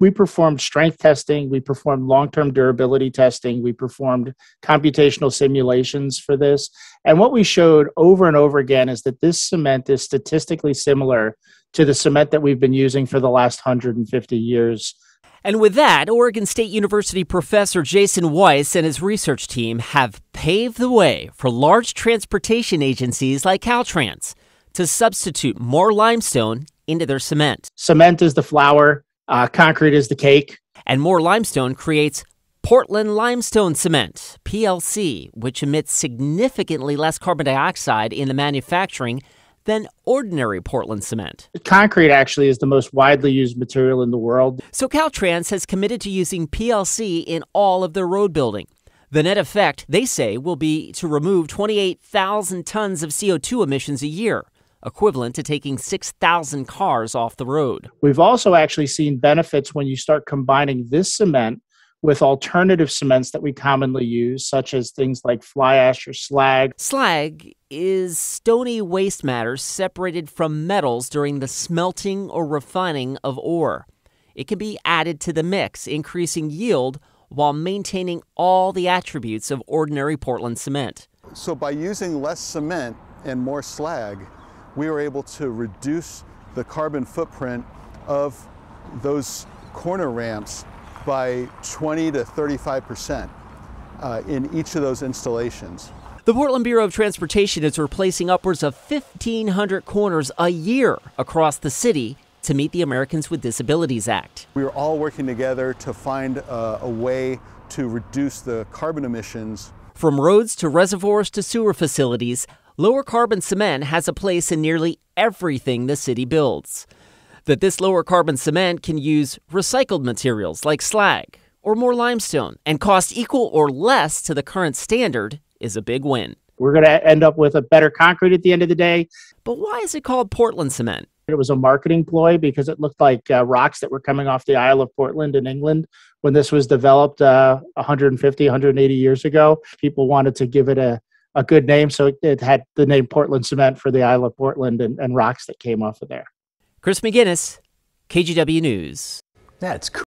we performed strength testing, we performed long term durability testing, we performed computational simulations for this. And what we showed over and over again is that this cement is statistically similar to the cement that we've been using for the last 150 years. And with that, Oregon State University professor Jason Weiss and his research team have paved the way for large transportation agencies like Caltrans to substitute more limestone into their cement. Cement is the flour, uh, concrete is the cake. And more limestone creates Portland Limestone Cement, PLC, which emits significantly less carbon dioxide in the manufacturing than ordinary Portland cement. Concrete actually is the most widely used material in the world. So Caltrans has committed to using PLC in all of their road building. The net effect, they say, will be to remove 28,000 tons of CO2 emissions a year equivalent to taking 6,000 cars off the road. We've also actually seen benefits when you start combining this cement with alternative cements that we commonly use, such as things like fly ash or slag. Slag is stony waste matter separated from metals during the smelting or refining of ore. It can be added to the mix, increasing yield while maintaining all the attributes of ordinary Portland cement. So, by using less cement and more slag, we were able to reduce the carbon footprint of those corner ramps by 20 to 35 percent uh, in each of those installations. The Portland Bureau of Transportation is replacing upwards of 1,500 corners a year across the city to meet the Americans with Disabilities Act. We are all working together to find uh, a way to reduce the carbon emissions. From roads to reservoirs to sewer facilities, lower carbon cement has a place in nearly everything the city builds. That this lower carbon cement can use recycled materials like slag or more limestone and cost equal or less to the current standard is a big win. We're going to end up with a better concrete at the end of the day. But why is it called Portland cement? It was a marketing ploy because it looked like uh, rocks that were coming off the Isle of Portland in England when this was developed uh, 150, 180 years ago. People wanted to give it a a good name. So it, had the name Portland Cement for the Isle of Portland and, and rocks that came off of there. Chris McGinnis, KGW News. That's cool.